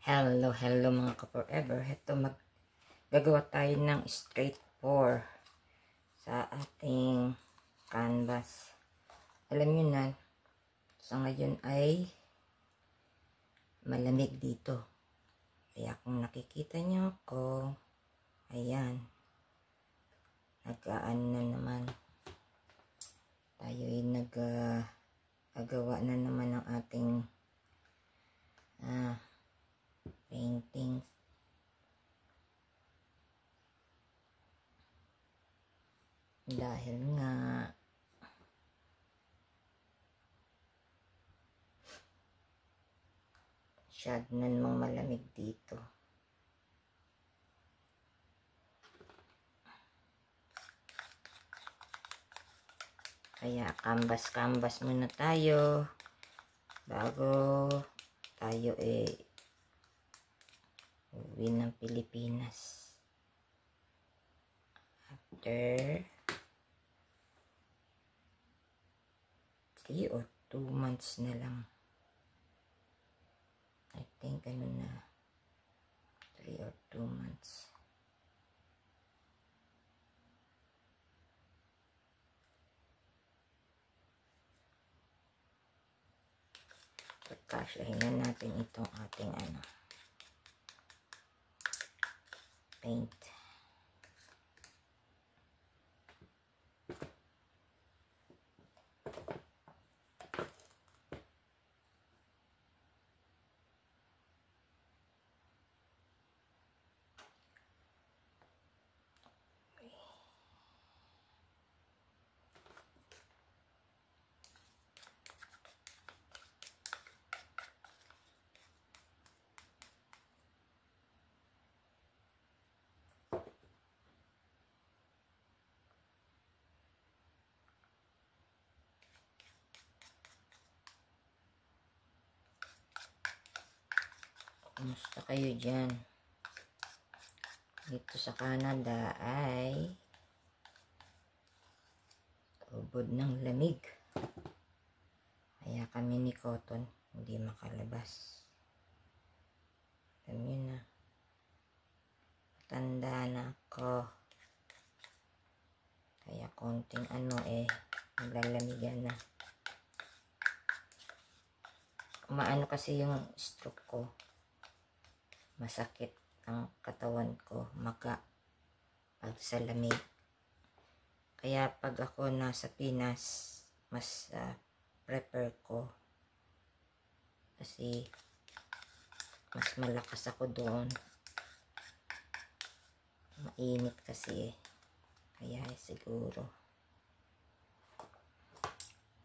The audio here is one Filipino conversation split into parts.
Hello, hello mga ka-forever. Ito, mag tayo ng straight pour sa ating canvas. Alam nyo na, sa ngayon ay malamig dito. Kaya kung nakikita nyo ako, ayan, nag-aan na naman. Tayo ay nag-agawa na naman ng ating ah, paintings. Dahil nga masyado na namang malamig dito. Kaya canvas-canvas muna tayo bago tayo eh uwi ng Pilipinas. After 3 or 2 months na lang. I think ano na 3 or 2 months. Pagkasyahin na natin itong ating ano paint. Kumusta kayo dyan? Dito sa Canada ay ubod ng lamig. Kaya kami ni Cotton hindi makalabas. Alam nyo na. Tanda na ako. Kaya konting ano eh, naglalamigan na. Umaano kasi yung stroke ko masakit ang katawan ko maka pag sa lamig. Kaya pag ako nasa Pinas, mas uh, prepare ko kasi mas malakas ako doon. Mainit kasi eh. Kaya siguro.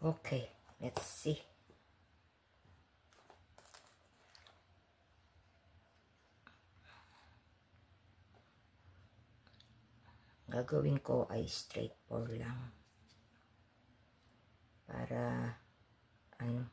Okay, let's see. Gagawin ko ay straight pour lang. Para ano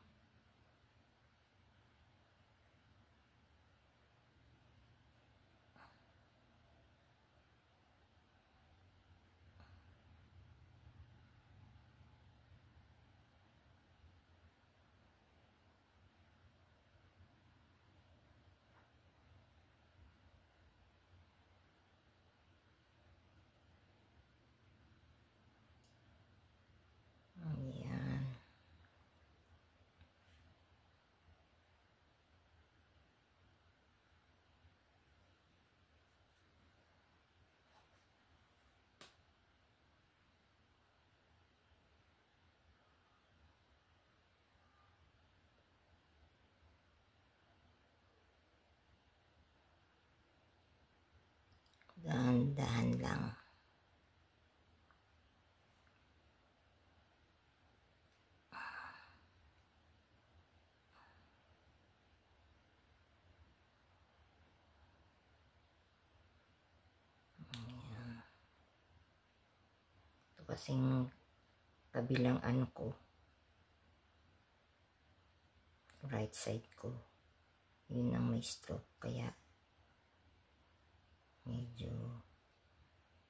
Ayan. Dahan-dahan lang. Ito kasing kabilang ano ko. Right side ko. Yun ang may stroke. Kaya medyo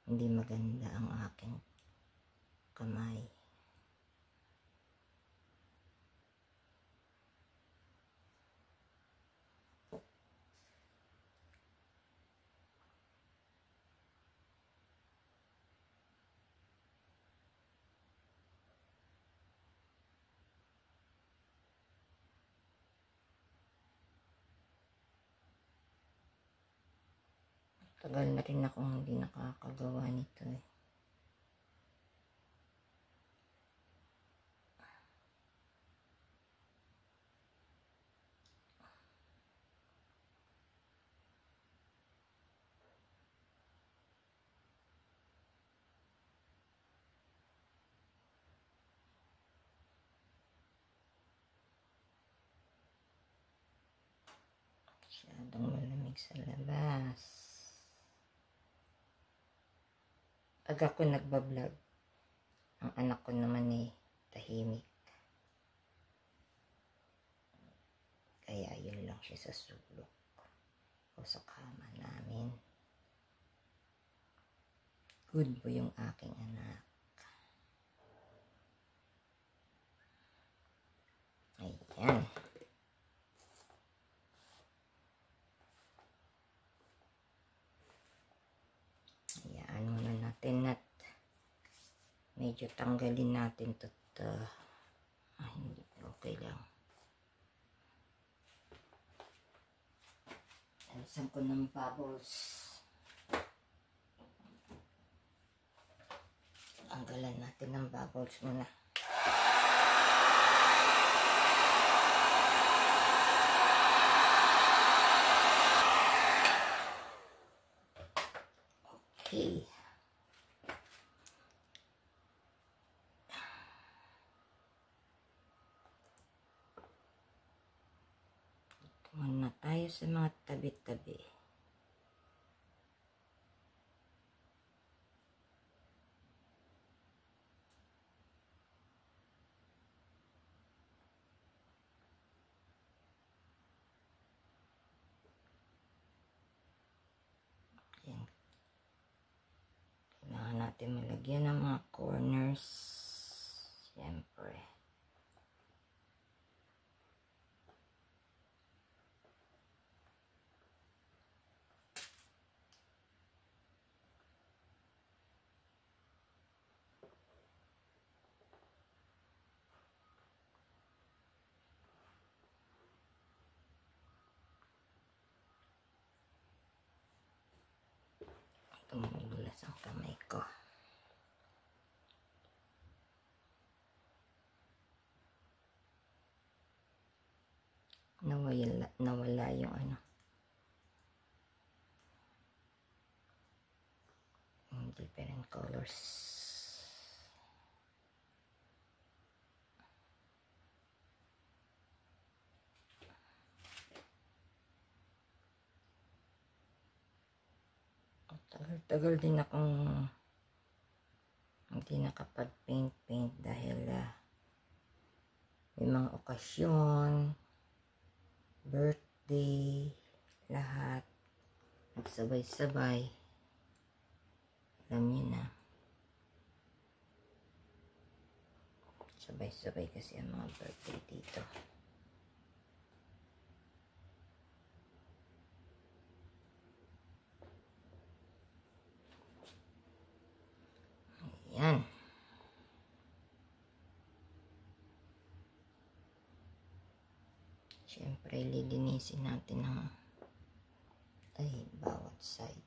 hindi maganda ang aking kamay. Tagal na rin akong hindi nakakagawa nito eh. Masyadong malamig sa labas. Pag ako nagbablog, ang anak ko naman eh, tahimik. Kaya yun lang siya sa sulok o sa kama namin. Good po yung aking anak. Ayan. Hayaan muna natin at medyo tanggalin natin to. to. Ah, hindi. Okay lang. Alisan ko ng bubbles. Tanggalan natin ng bubbles muna. Okay. Tuman na tayo sa mga tabi-tabi. Kailangan natin malagyan ng mga corners. Siyempre. Ang kamay ko. Nawala, nawala yung ano. Different colors. Tagal-tagal din akong hindi nakapag-paint-paint dahil ah, may mga okasyon, birthday, lahat. Nagsabay-sabay. Alam niyo na. Sabay-sabay kasi ang mga birthday dito. Ayan. Siyempre, lilinisin natin ang ay, bawat side.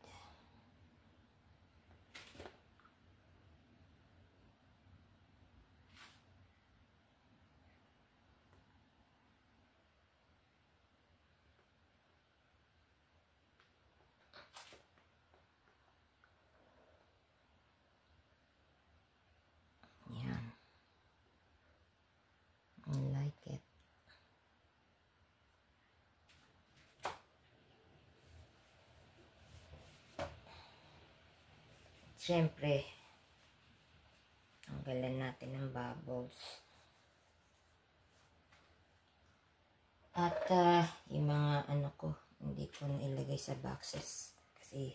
Yan. I like it. Siyempre, tanggalan natin ng bubbles. At ah, yung mga ano ko, hindi ko na ilagay sa boxes. Kasi,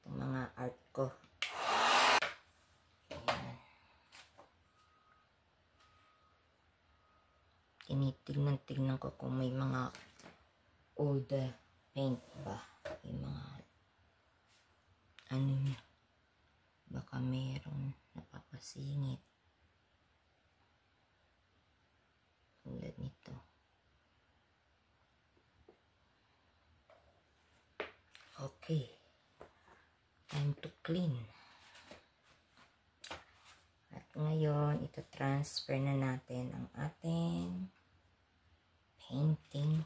itong mga art ko. Ayan. Tinitignan-tignan ko kung may mga old paint ba. Yung mga ano niya. Baka meron napapasingit. Tulad nito. Okay. Time to clean. At ngayon, ito transfer na natin ang ating painting.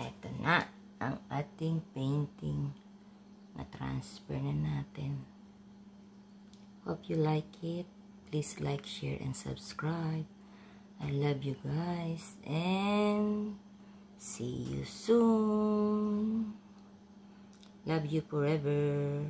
Ito na ang ating painting na transfer na natin. Hope you like it. Please like, share, and subscribe. I love you guys and see you soon. Love you forever.